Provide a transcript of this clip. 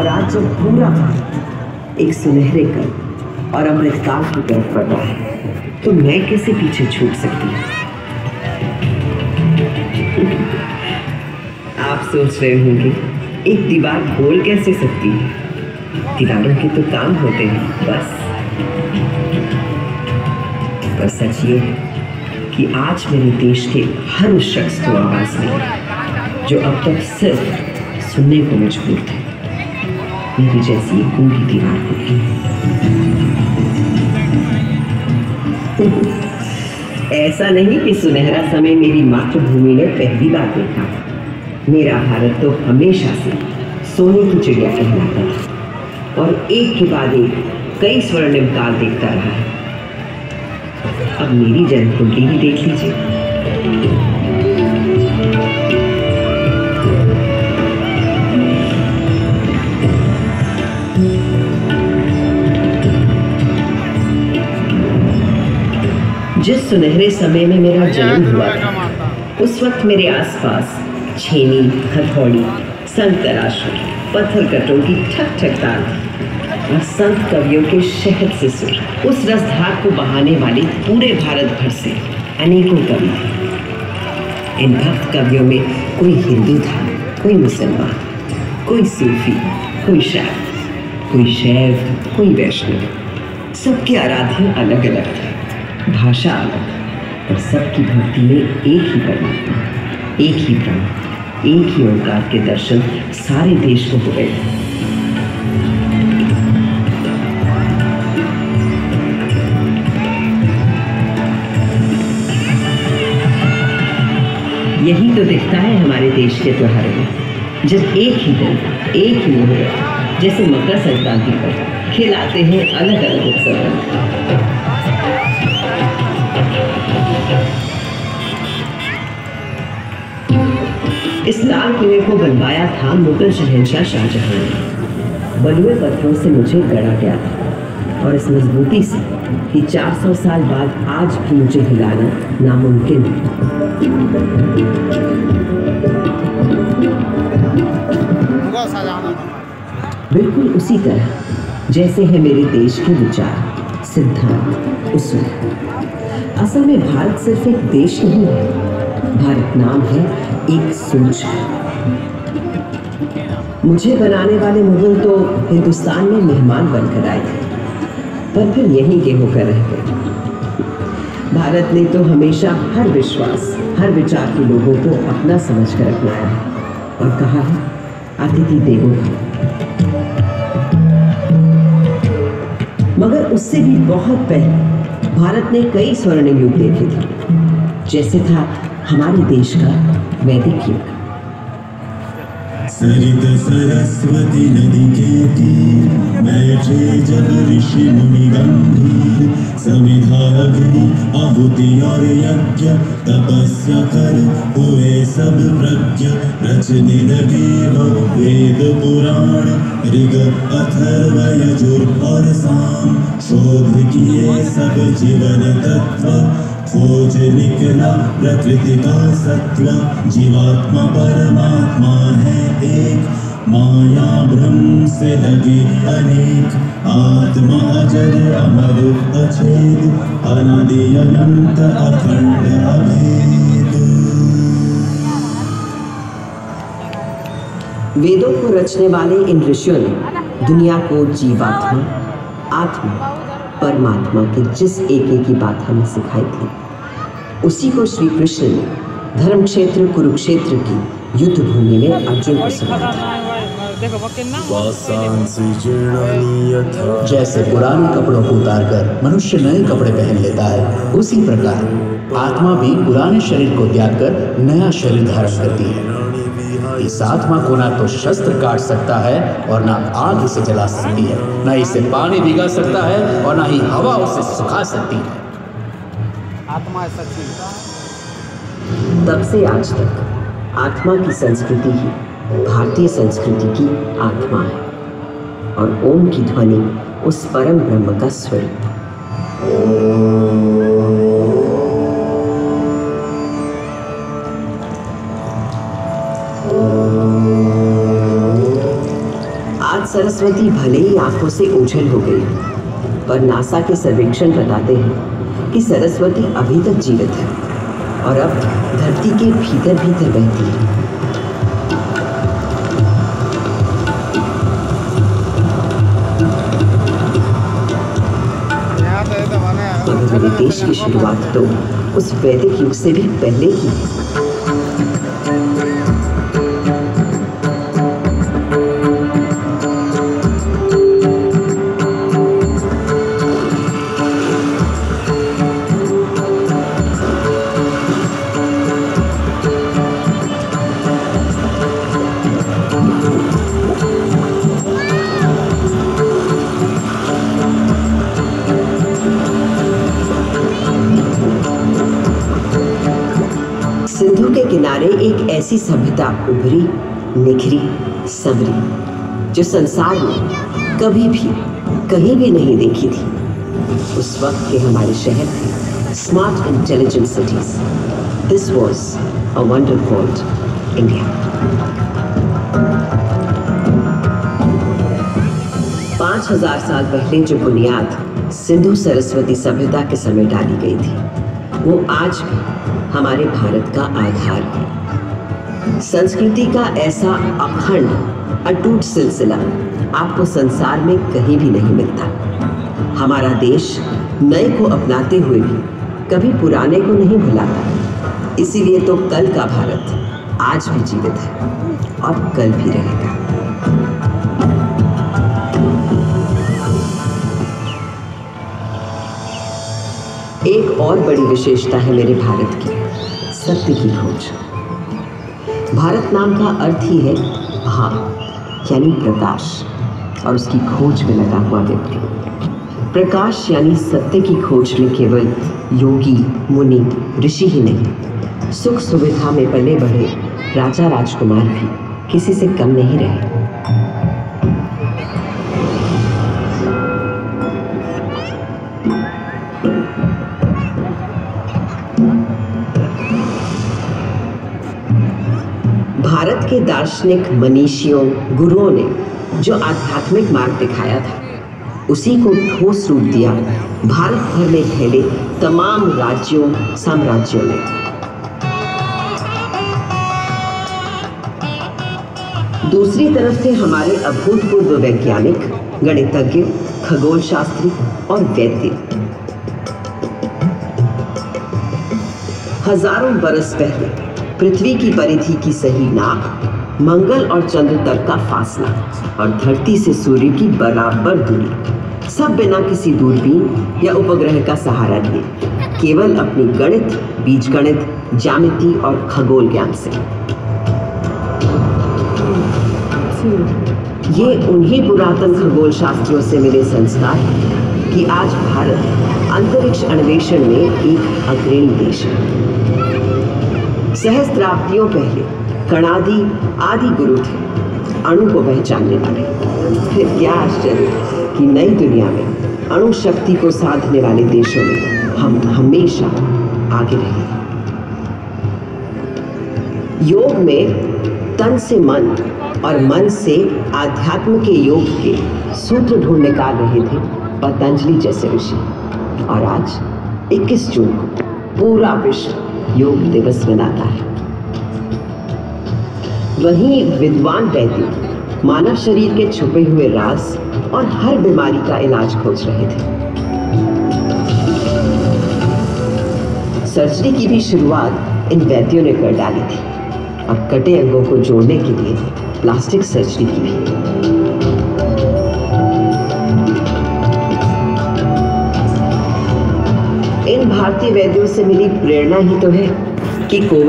और आज जब पूरा भारत एक सुनहरे कल और अमृतकाल की तरफ़ बढ़ रहा है तो मैं कैसे पीछे छूट सकती हूँ? आप सोच रहे होंगे, एक दीवार बोल कैसे सकती है? दीवारों के तो काम होते हैं, बस। पर सच ये है कि आज मेरे देश के हर उस शख्स को आवाज़ मिली जो अब तक सिर्फ़ सुनने को मजबूर थे। मेरी जैसी गूँगी दीवार को। ऐसा नहीं कि सुनहरा समय मेरी मातृभूमि ने पहली बार देखा। मेरा भारत तो हमेशा से सोने की चिड़िया कहलाता था और एक के बाद एक कई स्वर्णिम काल देखता रहा है। अब मेरी जन्म कुंडली ही देख लीजिए। जिस सुनहरे समय में मेरा जन्म हुआ था उस वक्त मेरे आसपास छेनी हथौड़ी संत तराशू पत्थर कटों की ठक ठक ताल थी और संत कवियों के शहद से सुर। उस रसधार को बहाने वाले पूरे भारत भर से अनेकों कवि थे। इन भक्त कवियों में कोई हिंदू था कोई मुसलमान कोई सूफी कोई शायर कोई शैव कोई वैष्णव। सबके आराध्य अलग अलग थे। भाषा अलग और सबकी भक्ति में एक ही परमात्मा, एक ही ब्रह्म, एक ही ओंकार के दर्शन सारे देश को हो गए। यही तो दिखता है हमारे देश के त्योहारों में, जब एक ही दिन, एक ही मुहूर्त, जैसे मकर संक्रांति पर खिलाते हैं अलग अलग उत्सव। इस लाल किले को बनवाया था मुगल शहनशाह शाहजहां। ने बलुए पत्थरों से मुझे गढ़ा गया था और इस मजबूती से कि 400 साल बाद आज भी मुझे हिलाना नामुमकिन है। बिल्कुल उसी तरह, जैसे है मेरे देश के विचार, सिद्धांत उसूल असल में भारत सिर्फ़ एक देश नहीं है भारत नाम है एक सोच मुझे बनाने वाले मुगल तो हिंदुस्तान में मेहमान बनकर आए थे, पर फिर यहीं के होकर रह गए। भारत ने तो हमेशा हर विश्वास, हर विचार के लोगों को अपना समझ कर अपनाया है और कहा है, अतिथि देवो मगर उससे भी बहुत पहले भारत ने कई स्वर्णिम युग देखे थे। जैसे था हमारे देश का वैदिक युग सरित सरस्वती नदी के तीर, बैठे जब ऋषि मुनि गंभीर समिधा अग्नि आहुति और यज्ञ, तपस्या कर हुए सब प्रज्ञ, रचने लगे वो वेद पुराण, ऋग, अथर्व, यजुर और साम, शोध किए सब जीवन तत्व खोज निकला, प्रकृति का सत्व, जीवात्मा परमात्मा है एक। माया भ्रम से लगे अनेक, आत्मा अजर, अमर अछेद, अनादि अनंत अखंड अभेद। वेदों को रचने वाले इन ऋषियों ने दुनिया को जीवात्मा, आत्मा परमात्मा के जिस एक एक की बात हमें सिखाई थी, उसी को श्री कृष्ण ने धर्म क्षेत्र कुरुक्षेत्र की युद्ध भूमि में अर्जुन को सुनाया था। जैसे पुराने कपड़ों को उतारकर मनुष्य नए कपड़े पहन लेता है उसी प्रकार आत्मा भी पुराने शरीर को त्याग कर नया शरीर धारण करती है। इस आत्मा को ना तो शस्त्र काट सकता है और ना आग इसे जला सकती है ना इसे पानी भिगा सकता है और ना ही हवा उसे सुखा सकती है। आत्मा सच्ची तब से आज तक आत्मा की संस्कृति ही भारतीय संस्कृति की आत्मा है और ओम की ध्वनि उस परम ब्रह्म का स्वरूप आज सरस्वती भले ही आँखों से ओझल हो गई पर नासा के सर्वेक्षण बताते हैं कि सरस्वती अभी तक जीवित है और अब धरती के भीतर भीतर बहती है। की शुरुआत तो उस वैदिक युग से भी पहले की है। सिंधु के किनारे एक ऐसी सभ्यता उभरी, निखरी, संवरी, जो संसार में कभी भी, कहीं भी नहीं देखी थी। उस वक्त के हमारे शहर थे smart intelligent cities this was a wonder called India पाँच हज़ार साल पहले जो बुनियाद सिंधु सरस्वती सभ्यता के समय डाली गई थी, वो आज भी हमारे भारत का आधार है। संस्कृति का ऐसा अखंड, अटूट सिलसिला आपको संसार में कहीं भी नहीं मिलता। हमारा देश नए को अपनाते हुए भी कभी पुराने को नहीं भुलाता। इसीलिए तो कल का भारत आज भी जीवित है और कल भी रहेगा। एक और बड़ी विशेषता है मेरे भारत की, सत्य की खोज। भारत नाम का अर्थ ही है भा यानी प्रकाश, और उसकी खोज में लगा हुआ व्यक्ति। प्रकाश, यानी सत्य की खोज में केवल योगी, मुनि, ऋषि ही नहीं, सुख सुविधा में पले बढ़े राजा राजकुमार भी किसी से कम नहीं रहे। भारत के दार्शनिक मनीषियों, गुरुओं ने जो आध्यात्मिक मार्ग दिखाया था, उसी को ठोस रूप दिया। भारत भर में फैले तमाम राज्यों, साम्राज्यों ने दूसरी तरफ़ से हमारे अभूतपूर्व वैज्ञानिक, गणितज्ञ खगोल शास्त्री और वैद्य। हज़ारों बरस पहले पृथ्वी की परिधि की सही नाप मंगल और चंद्र तक का फासला, और धरती से सूर्य की बराबर दूरी। सब बिना किसी दूरबीन या उपग्रह का सहारा लिए, केवल अपनी गणित, बीजगणित, ज्यामिति और खगोल ज्ञान से। ये उन्हीं पुरातन खगोल शास्त्रियों से मिले संस्कार कि आज भारत अंतरिक्ष अन्वेषण में एक अग्रणी देश है। सहस्त्राब्दियों पहले कणादि आदि गुरु थे। अणु को पहचानने वाले। फिर क्या आश्चर्य कि नई दुनिया में अणु शक्ति को साधने वाले देशों में हम हमेशा आगे रहे। योग में तन से मन और मन से आध्यात्म के योग के सूत्र ढूंढ निकाल रहे थे पतंजलि जैसे ऋषि। और आज 21 जून को पूरा विश्व योग दिवस मनाता है। वहीं विद्वान वैद्य मानव शरीर के छुपे हुए राज और हर बीमारी का इलाज खोज रहे थे। सर्जरी की भी शुरुआत इन वैद्यों ने कर डाली थी। और कटे अंगों को जोड़ने के लिए प्लास्टिक सर्जरी की भी। इन भारतीय वैद्यों से मिली प्रेरणा ही तो है कि कोविड